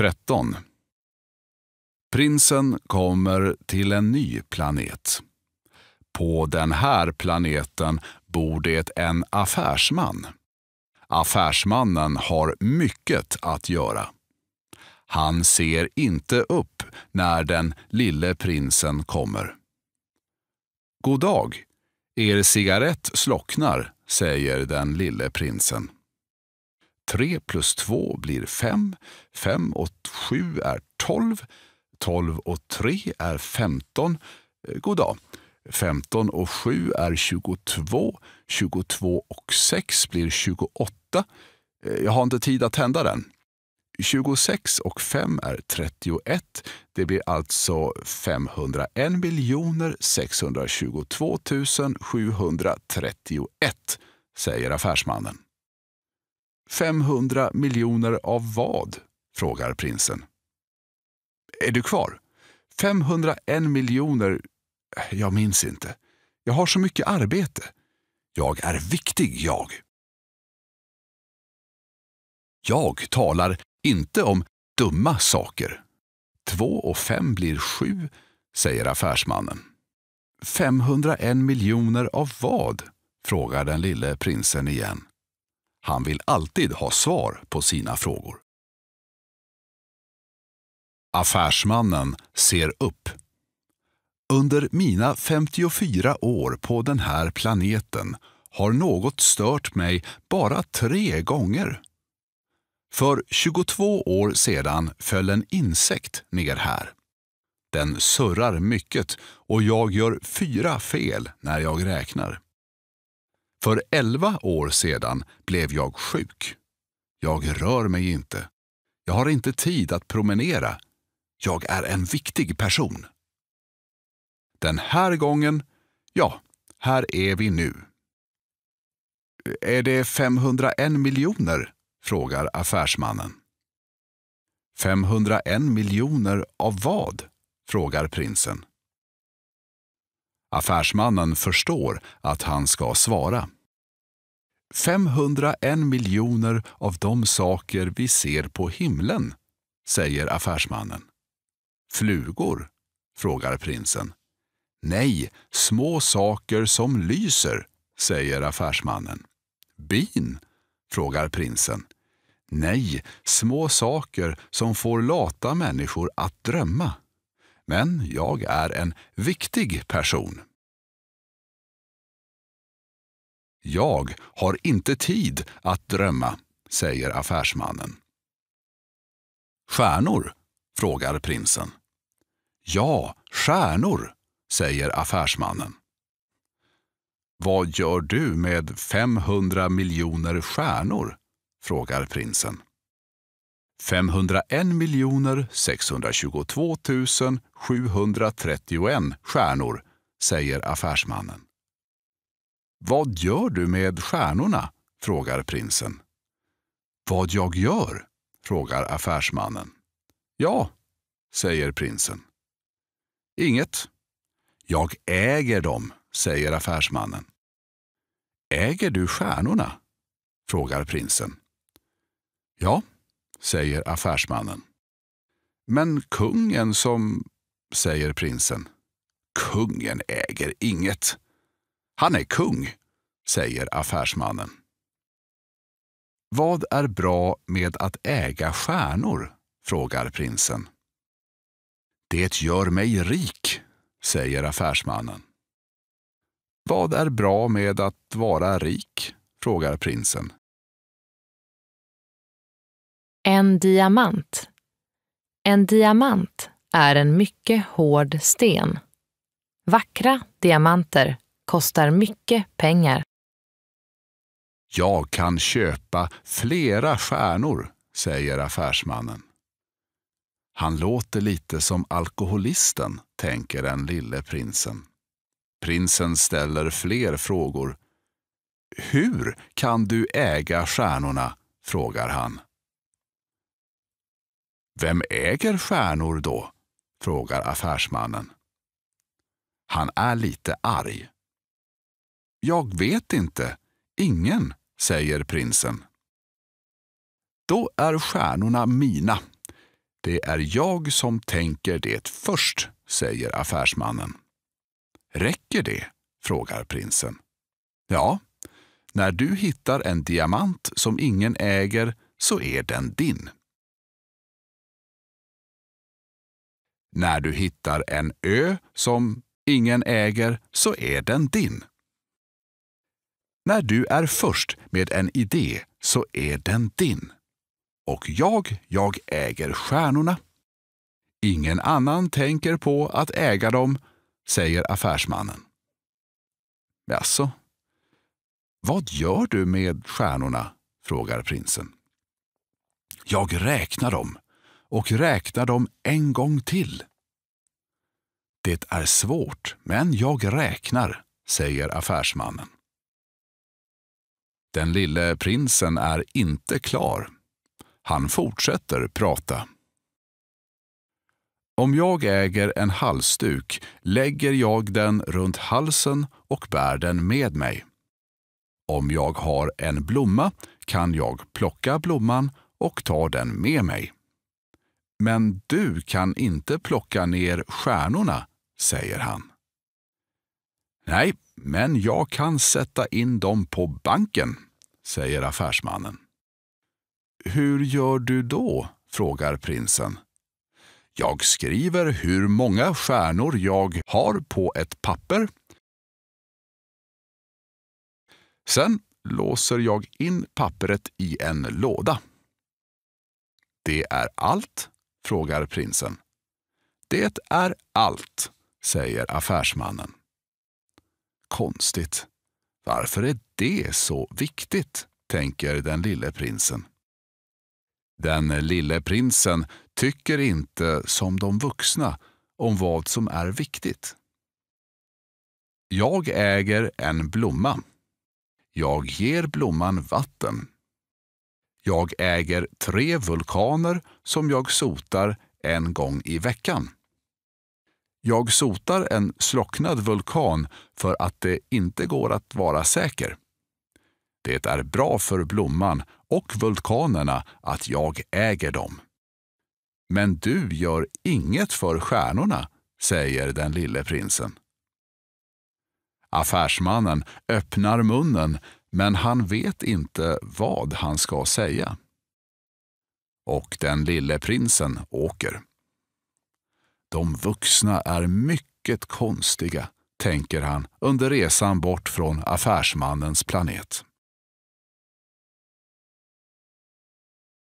13. Prinsen kommer till en ny planet. På den här planeten bor det en affärsman. Affärsmannen har mycket att göra. Han ser inte upp när den lille prinsen kommer. God dag, er cigarett slocknar, säger den lille prinsen. 3 plus 2 blir fem, fem och 7 är tolv, tolv och 3 är femton. Eh, god dag. 15 och 7 är 22, 22 och 6 blir 28. Eh, jag har inte tid att tända den. 26 och 5 är 31. Det blir alltså 501 miljoner 622 731, säger affärsmannen. 500 miljoner av vad? frågar prinsen. Är du kvar? 501 miljoner... Jag minns inte. Jag har så mycket arbete. Jag är viktig, jag. Jag talar inte om dumma saker. Två och fem blir sju, säger affärsmannen. 501 miljoner av vad? frågar den lille prinsen igen. Han vill alltid ha svar på sina frågor. Affärsmannen ser upp. Under mina 54 år på den här planeten har något stört mig bara tre gånger. För 22 år sedan föll en insekt ner här. Den surrar mycket och jag gör fyra fel när jag räknar. För 11 år sedan blev jag sjuk. Jag rör mig inte. Jag har inte tid att promenera. Jag är en viktig person. Den här gången, ja, här är vi nu. Är det 501 miljoner? frågar affärsmannen. 501 miljoner av vad? frågar prinsen. Affärsmannen förstår att han ska svara. 501 miljoner av de saker vi ser på himlen, säger affärsmannen. Flugor? frågar prinsen. Nej, små saker som lyser, säger affärsmannen. Bin? frågar prinsen. Nej, små saker som får lata människor att drömma. Men jag är en viktig person. Jag har inte tid att drömma, säger affärsmannen. Stjärnor? frågar prinsen. Ja, stjärnor, säger affärsmannen. Vad gör du med 500 miljoner stjärnor? frågar prinsen. 501 miljoner 622 731 stjärnor, säger affärsmannen. Vad gör du med stjärnorna? frågar prinsen. Vad jag gör? frågar affärsmannen. Ja, säger prinsen. Inget. Jag äger dem, säger affärsmannen. Äger du stjärnorna? frågar prinsen. Ja, säger affärsmannen. Men kungen som... säger prinsen. Kungen äger inget. Han är kung, säger affärsmannen. Vad är bra med att äga stjärnor? frågar prinsen. Det gör mig rik, säger affärsmannen. Vad är bra med att vara rik? frågar prinsen. En diamant. En diamant är en mycket hård sten. Vackra diamanter kostar mycket pengar. Jag kan köpa flera stjärnor, säger affärsmannen. Han låter lite som alkoholisten, tänker den lille prinsen. Prinsen ställer fler frågor. Hur kan du äga stjärnorna? frågar han. Vem äger stjärnor då? frågar affärsmannen. Han är lite arg. Jag vet inte. Ingen, säger prinsen. Då är stjärnorna mina. Det är jag som tänker det först, säger affärsmannen. Räcker det? frågar prinsen. Ja, när du hittar en diamant som ingen äger så är den din. När du hittar en ö som ingen äger så är den din. När du är först med en idé så är den din. Och jag, jag äger stjärnorna. Ingen annan tänker på att äga dem, säger affärsmannen. Jaså? Vad gör du med stjärnorna? frågar prinsen. Jag räknar dem och räknar dem en gång till. Det är svårt, men jag räknar, säger affärsmannen. Den lille prinsen är inte klar. Han fortsätter prata. Om jag äger en halsduk lägger jag den runt halsen och bär den med mig. Om jag har en blomma kan jag plocka blomman och ta den med mig. Men du kan inte plocka ner stjärnorna, säger han. Nej, men jag kan sätta in dem på banken, säger affärsmannen. Hur gör du då? frågar prinsen. Jag skriver hur många stjärnor jag har på ett papper. Sen låser jag in pappret i en låda. Det är allt? frågar prinsen. Det är allt, säger affärsmannen. Konstigt. Varför är det så viktigt? tänker den lille prinsen. Den lille prinsen tycker inte som de vuxna om vad som är viktigt. Jag äger en blomma. Jag ger blomman vatten. Jag äger tre vulkaner som jag sotar en gång i veckan. Jag sotar en slocknad vulkan för att det inte går att vara säker. Det är bra för blomman och vulkanerna att jag äger dem. Men du gör inget för stjärnorna, säger den lille prinsen. Affärsmannen öppnar munnen men han vet inte vad han ska säga. Och den lille prinsen åker. De vuxna är mycket konstiga, tänker han under resan bort från affärsmannens planet.